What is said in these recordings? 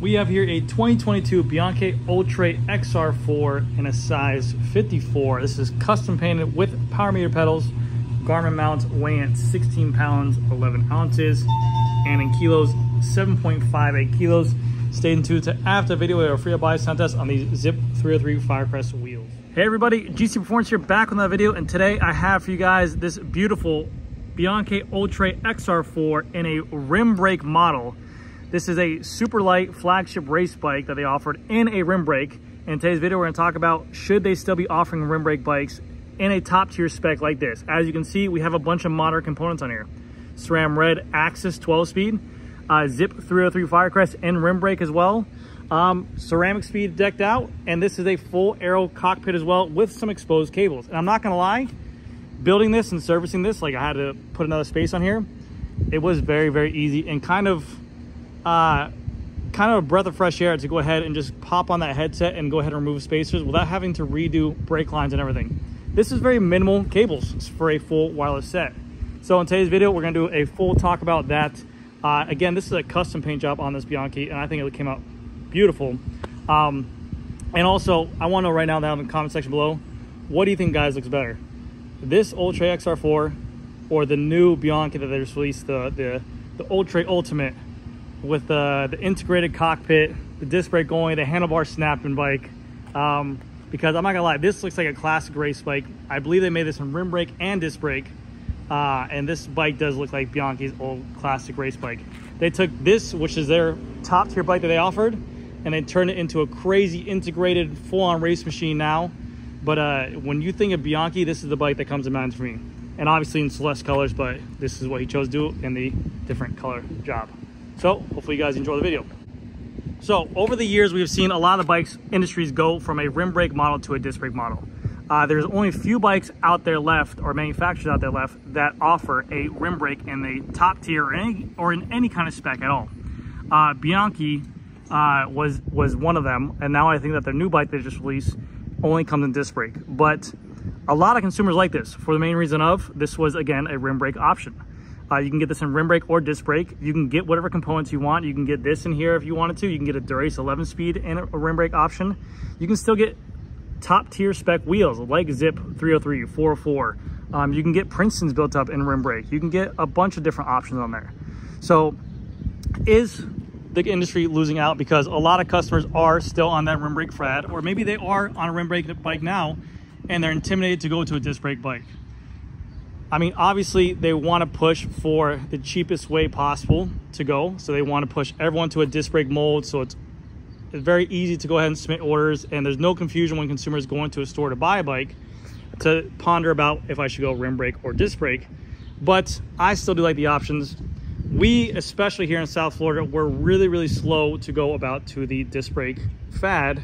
We have here a 2022 Bianchi Oltre XR4 in a size 54. This is custom painted with power meter pedals, Garmin mounts weighing at 16 pounds, 11 ounces, and in kilos, 7.58 kilos. Stay tuned to after video with our free buy contest on these Zipp 303 Firecrest wheels. Hey everybody, GC Performance here back with another video and today I have for you guys this beautiful Bianchi Oltre XR4 in a rim brake model. This is a super light flagship race bike that they offered in a rim brake. In today's video, we're gonna talk about should they still be offering rim brake bikes in a top tier spec like this. As you can see, we have a bunch of modern components on here. SRAM Red AXS 12 speed, uh, Zipp 303 Firecrest and rim brake as well. Um, CeramicSpeed decked out, and this is a full aero cockpit as well with some exposed cables. And I'm not gonna lie, building this and servicing this, like I had to put another space on here, it was very, very easy and kind of uh, kind of a breath of fresh air to go ahead and just pop on that headset and go ahead and remove spacers without having to redo brake lines and everything. This is very minimal cables for a full wireless set. So in today's video, we're gonna do a full talk about that. Uh, again, this is a custom paint job on this Bianchi, and I think it came out beautiful. Um, and also, I wanna know right now down in the comment section below, what do you think guys looks better? This Oltre XR4 or the new Bianchi that they just released, the, the, the Ultra Ultimate with the, the integrated cockpit, the disc brake going, the handlebar snapping bike. Um, because I'm not gonna lie, this looks like a classic race bike. I believe they made this in rim brake and disc brake. Uh, and this bike does look like Bianchi's old classic race bike. They took this, which is their top tier bike that they offered, and they turned it into a crazy integrated full on race machine now. But uh, when you think of Bianchi, this is the bike that comes to mind for me. And obviously in Celeste colors, but this is what he chose to do in the different color job. So hopefully you guys enjoy the video. So over the years, we have seen a lot of bikes industries go from a rim brake model to a disc brake model. Uh, there's only a few bikes out there left or manufacturers out there left that offer a rim brake in the top tier or, any, or in any kind of spec at all. Uh, Bianchi uh, was was one of them, and now I think that their new bike they just released only comes in disc brake. But a lot of consumers like this for the main reason of this was again a rim brake option. Uh, you can get this in rim brake or disc brake. You can get whatever components you want. You can get this in here if you wanted to. You can get a Dura-Ace 11 speed and a rim brake option. You can still get top tier spec wheels like Zipp 303, 404. Um, you can get Princeton's built up in rim brake. You can get a bunch of different options on there. So is the industry losing out because a lot of customers are still on that rim brake fad, or maybe they are on a rim brake bike now and they're intimidated to go to a disc brake bike. I mean, obviously they want to push for the cheapest way possible to go. So they want to push everyone to a disc brake mold. So it's, it's very easy to go ahead and submit orders and there's no confusion when consumers go into a store to buy a bike to ponder about if I should go rim brake or disc brake. But I still do like the options. We, especially here in South Florida, we're really, really slow to go about to the disc brake fad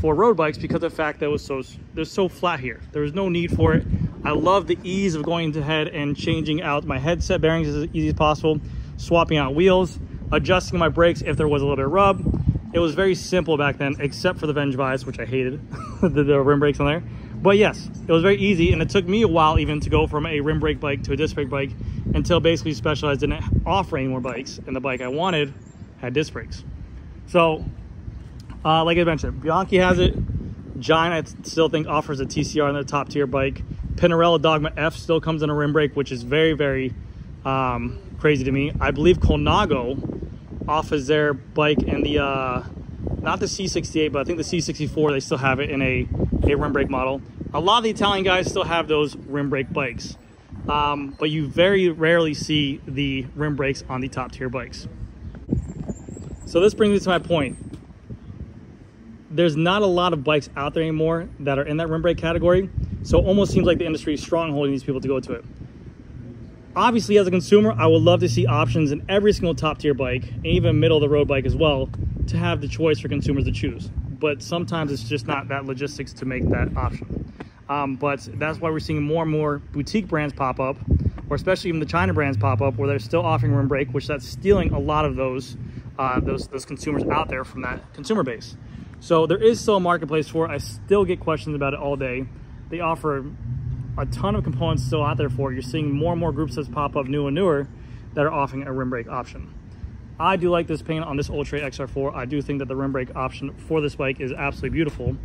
for road bikes because of the fact that it was so, they're so flat here. There was no need for it I love the ease of going ahead and changing out my headset bearings as easy as possible, swapping out wheels, adjusting my brakes if there was a little bit of rub. It was very simple back then, except for the Venge ViAS, which I hated, the, the rim brakes on there. But yes, it was very easy, and it took me a while even to go from a rim brake bike to a disc brake bike until basically Specialized didn't offer any more bikes, and the bike I wanted had disc brakes. So, uh, like I mentioned, Bianchi has it. Giant, I still think, offers a TCR on their top tier bike. Pinarello Dogma F still comes in a rim brake, which is very, very um, crazy to me. I believe Colnago offers their bike in the, uh, not the C68, but I think the C64, they still have it in a, a rim brake model. A lot of the Italian guys still have those rim brake bikes, um, but you very rarely see the rim brakes on the top tier bikes. So this brings me to my point. There's not a lot of bikes out there anymore that are in that rim brake category. So it almost seems like the industry is strongholding these people to go to it. Obviously, as a consumer, I would love to see options in every single top tier bike, and even middle of the road bike as well, to have the choice for consumers to choose. But sometimes it's just not that logistics to make that option. Um, but that's why we're seeing more and more boutique brands pop up, or especially even the China brands pop up, where they're still offering rim brake, which that's stealing a lot of those uh, those those consumers out there from that consumer base. So there is still a marketplace for it. I still get questions about it all day they offer a ton of components still out there for it. You're seeing more and more groups that pop up new and newer that are offering a rim brake option. I do like this paint on this Oltre XR4. I do think that the rim brake option for this bike is absolutely beautiful.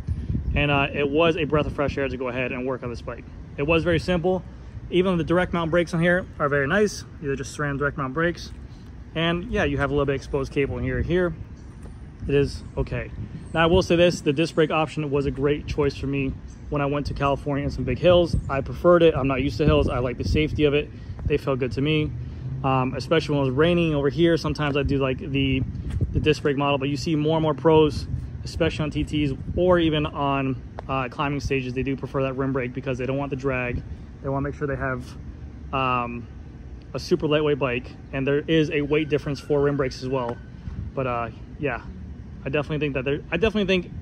And uh, it was a breath of fresh air to go ahead and work on this bike. It was very simple. Even the direct mount brakes on here are very nice. These are just SRAM direct mount brakes. And yeah, you have a little bit exposed cable in here. Here, it is okay. Now I will say this, the disc brake option was a great choice for me when I went to California and some big hills. I preferred it. I'm not used to hills. I like the safety of it. They felt good to me. Um, especially when it was raining over here. Sometimes I do like the, the disc brake model, but you see more and more pros, especially on TTs or even on uh, climbing stages, they do prefer that rim brake because they don't want the drag. They want to make sure they have um, a super lightweight bike and there is a weight difference for rim brakes as well. But uh, yeah, I definitely think that there, I definitely think,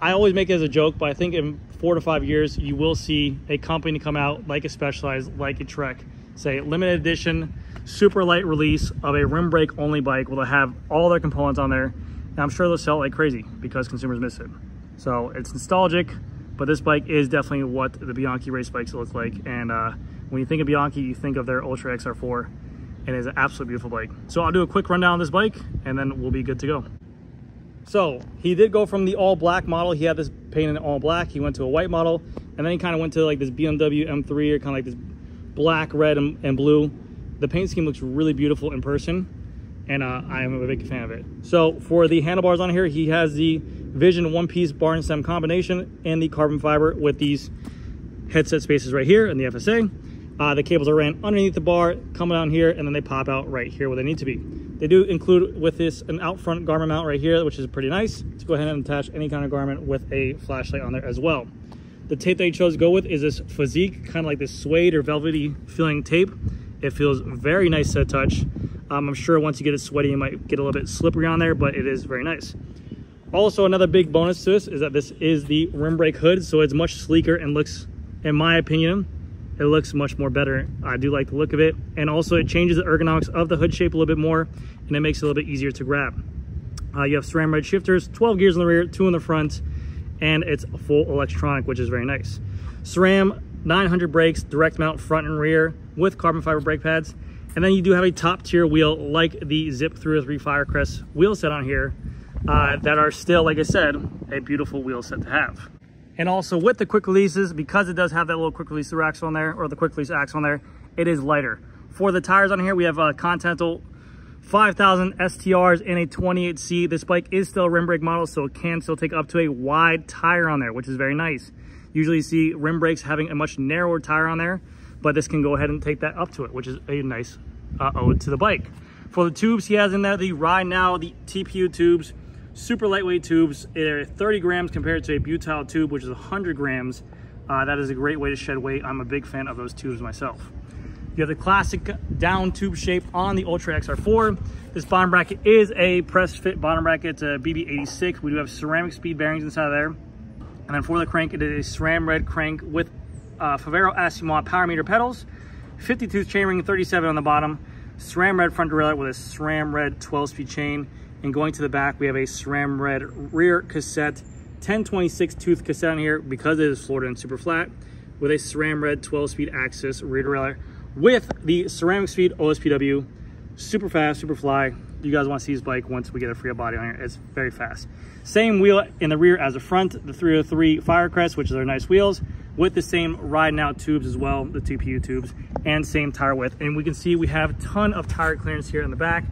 I always make it as a joke, but I think in four to five years, you will see a company come out like a Specialized, like a Trek, say limited edition, super light release of a rim brake only bike they'll have all their components on there. And I'm sure they'll sell like crazy because consumers miss it. So it's nostalgic, but this bike is definitely what the Bianchi race bikes look like. And uh, when you think of Bianchi, you think of their Oltre XR4 and it's an absolutely beautiful bike. So I'll do a quick rundown on this bike and then we'll be good to go. So he did go from the all black model. He had this painted all black. He went to a white model and then he kind of went to like this BMW M3 or kind of like this black, red, and, and, blue. The paint scheme looks really beautiful in person and uh, I am a big fan of it. So for the handlebars on here, he has the Vision one-piece bar and stem combination and the carbon fiber with these headset spaces right here in the FSA. Uh, the cables are ran underneath the bar, come down here, and then they pop out right here where they need to be. They do include with this an out front Garmin mount right here, which is pretty nice to go ahead and attach any kind of Garmin with a flashlight on there as well. The tape that he chose to go with is this Fizik, kind of like this suede or velvety feeling tape. It feels very nice to touch. Um, I'm sure once you get it sweaty, you might get a little bit slippery on there, but it is very nice. Also, another big bonus to this is that this is the rim brake hood, so it's much sleeker and looks, in my opinion, it looks much more better. I do like the look of it. And also it changes the ergonomics of the hood shape a little bit more and it makes it a little bit easier to grab. Uh, you have SRAM red shifters, 12 gears in the rear, two in the front, and it's full electronic, which is very nice. SRAM 900 brakes, direct mount front and rear with carbon fiber brake pads. And then you do have a top tier wheel like the Zipp 303 Firecrest wheel set on here uh, that are still, like I said, a beautiful wheel set to have. And also with the quick releases, because it does have that little quick release axle on there, or the quick release axle on there, it is lighter. For the tires on here, we have a Continental 5000 STRs in a 28C. This bike is still a rim brake model, so it can still take up to a wide tire on there, which is very nice. Usually you see rim brakes having a much narrower tire on there, but this can go ahead and take that up to it, which is a nice uh, ode to the bike. For the tubes, he has in there the RideNow, the TPU tubes, super lightweight tubes. They're 30 grams compared to a butyl tube, which is 100 grams. Uh, that is a great way to shed weight. I'm a big fan of those tubes myself. You have the classic down tube shape on the Oltre XR4. This bottom bracket is a press fit bottom bracket. It's a BB86. We do have CeramicSpeed bearings inside of there. And then for the crank, it is a SRAM red crank with uh, Favero Assioma power meter pedals, 50 tooth chainring, 37 on the bottom, SRAM red front derailleur with a SRAM red 12 speed chain, and going to the back, we have a SRAM red rear cassette, 1026 tooth cassette on here because it is Florida and super flat with a SRAM red 12 speed AXS rear derailleur with the CeramicSpeed OSPW, super fast, super fly. You guys want to see his bike once we get a free body on here. It's very fast. Same wheel in the rear as the front, the 303 Firecrest, which is our nice wheels, with the same riding out tubes as well, the TPU tubes, and same tire width. And we can see we have a ton of tire clearance here in the back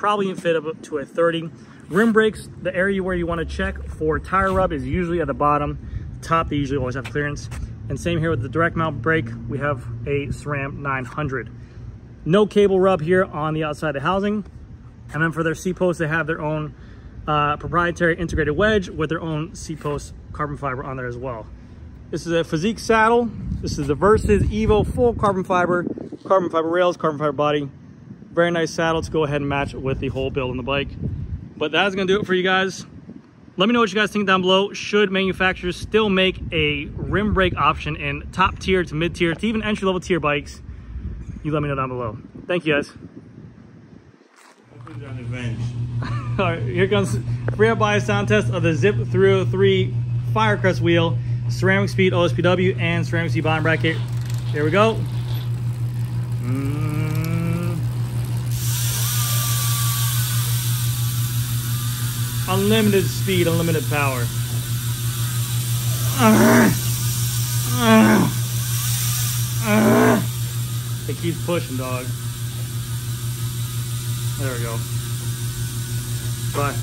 probably fit up to a 30. Rim brakes, the area where you want to check for tire rub is usually at the bottom. Top, they usually always have clearance. And same here with the direct mount brake, we have a SRAM 900. No cable rub here on the outside of the housing. And then for their seat posts, they have their own uh, proprietary integrated wedge with their own seat post carbon fiber on there as well. This is a Fizik saddle. This is the Versus Evo full carbon fiber, carbon fiber rails, carbon fiber body. Very nice saddle to go ahead and match with the whole build on the bike. But that's gonna do it for you guys. Let me know what you guys think down below. Should manufacturers still make a rim brake option in top tier to mid tier to even entry level tier bikes? You let me know down below. Thank you guys. All right, here comes freehub buzz sound test of the Zipp 303 Firecrest wheel, CeramicSpeed OSPW, and CeramicSpeed bottom bracket. Here we go. Mm. Unlimited speed, unlimited power. It keeps pushing, dog. There we go. Bye.